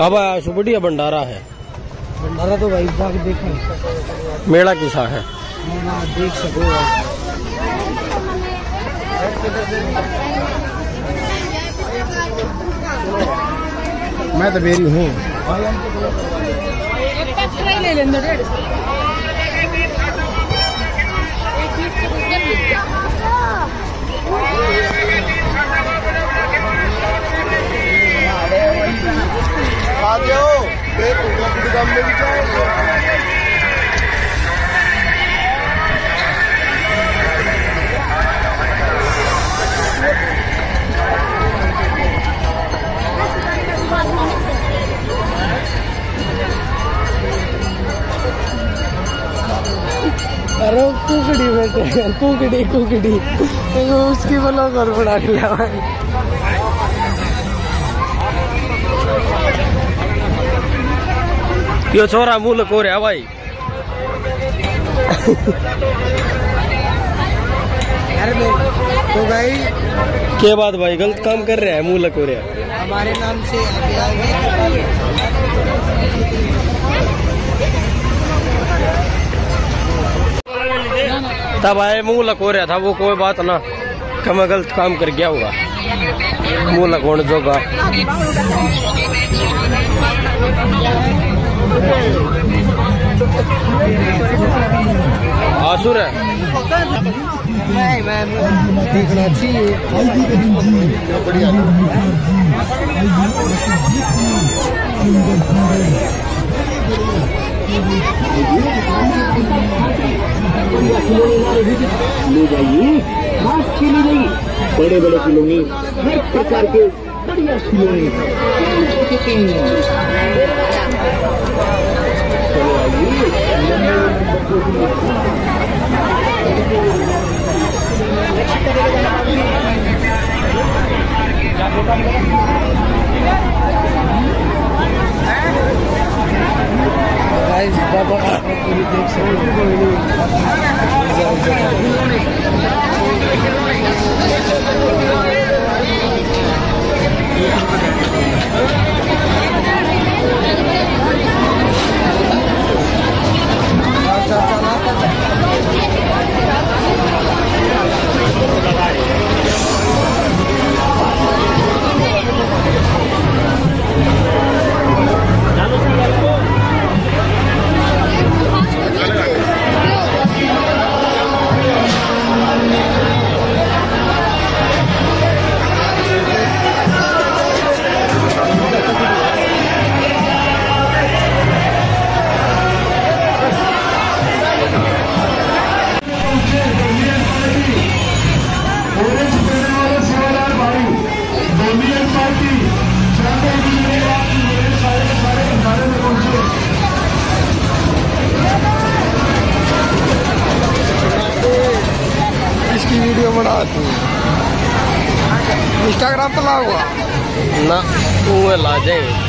अब बढ़िया भंडारा है। भंडारा तो भाई जाके देखो। मेला किसा है? देख सको मैं तो बेरी हूँ। ले लेंगे कुकड़ी बेटे कुकड़ी कुकड़ी। उसकी बोलो घर बना लिया भाई। यो छोरा मुँह को रहा भाई। तो भाई के बात भाई गलत काम कर रहे हैं मुँह लको रहा हमारे नाम से तब आए मुँह लको रहा था, वो कोई बात ना। कि मैं गलत काम कर गया होगा। मुँह लकोण जोगा आसुर है देखना चाहिए ले जाइए। खास खिलौने बड़े बड़े खिलौने हर प्रकार के बढ़िया खिलौने देख सकते Yeah. बड़ा तू। इंस्टाग्राम पर हुआ ना तू ला जाए